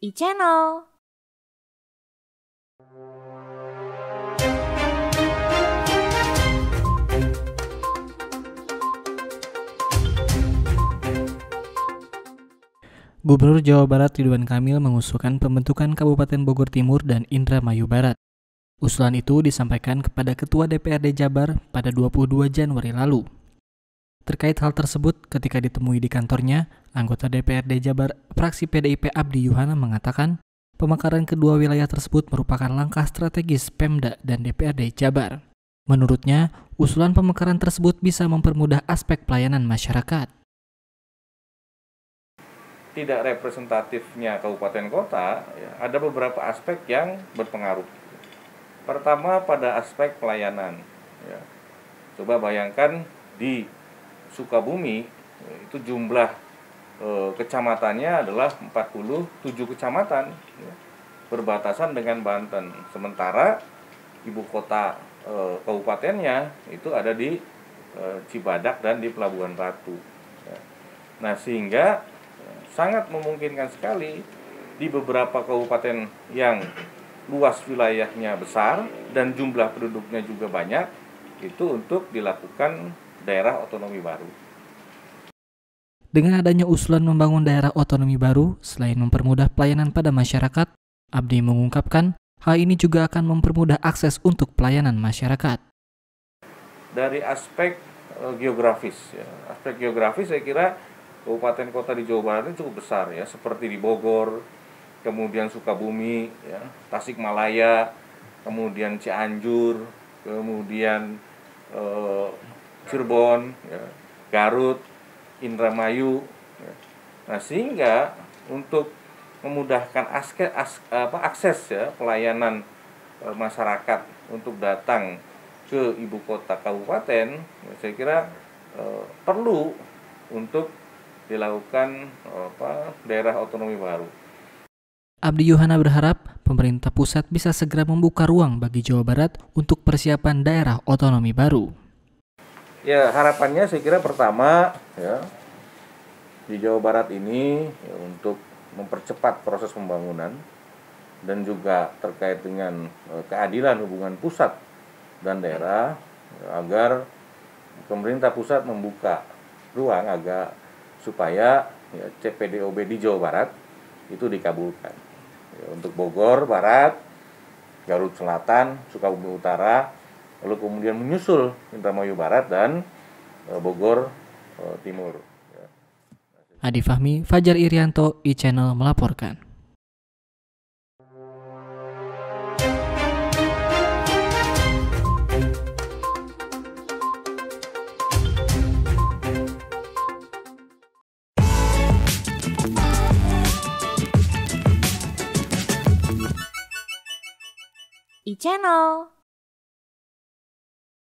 e-channel. Gubernur Jawa Barat Ridwan Kamil mengusulkan pembentukan Kabupaten Bogor Timur dan Indramayu Barat. Usulan itu disampaikan kepada Ketua DPRD Jabar pada 22 Januari lalu. Terkait hal tersebut, ketika ditemui di kantornya, anggota DPRD Jabar fraksi PDIP Abdi Yuhana mengatakan, pemekaran kedua wilayah tersebut merupakan langkah strategis Pemda dan DPRD Jabar. Menurutnya, usulan pemekaran tersebut bisa mempermudah aspek pelayanan masyarakat tidak representatifnya kabupaten kota, ya, ada beberapa aspek yang berpengaruh. Pertama pada aspek pelayanan. Ya. Coba bayangkan di Sukabumi itu jumlah e, kecamatannya adalah 47 kecamatan ya, berbatasan dengan Banten. Sementara ibu kota e, kabupatennya itu ada di e, Cibadak dan di Pelabuhan Ratu. Ya. Nah sehingga sangat memungkinkan sekali di beberapa kabupaten yang luas wilayahnya besar dan jumlah penduduknya juga banyak itu untuk dilakukan daerah otonomi baru. Dengan adanya usulan membangun daerah otonomi baru, selain mempermudah pelayanan pada masyarakat, Abdi mengungkapkan hal ini juga akan mempermudah akses untuk pelayanan masyarakat. Dari aspek uh, geografis, ya, aspek geografis saya kira kabupaten kota di Jawa Barat ini cukup besar ya seperti di Bogor kemudian Sukabumi ya Tasikmalaya kemudian Cianjur kemudian eh, Cirebon ya, Garut Indramayu ya. nah sehingga untuk memudahkan akses, as, apa, akses ya pelayanan e, masyarakat untuk datang ke ibu kota kabupaten ya, saya kira e, perlu untuk dilakukan apa, daerah otonomi baru. Abdi Yohana berharap pemerintah pusat bisa segera membuka ruang bagi Jawa Barat untuk persiapan daerah otonomi baru. Ya harapannya saya kira pertama ya di Jawa Barat ini ya, untuk mempercepat proses pembangunan dan juga terkait dengan e, keadilan hubungan pusat dan daerah ya, agar pemerintah pusat membuka ruang agak supaya ya, CPDOB di Jawa Barat itu dikabulkan. Ya, untuk Bogor Barat, Garut Selatan, Sukabumi Utara, lalu kemudian menyusul Indramayu Barat dan e, Bogor e, Timur. Ya. Adi Fahmi, Fajar Irianto, e-Channel melaporkan. e-channel.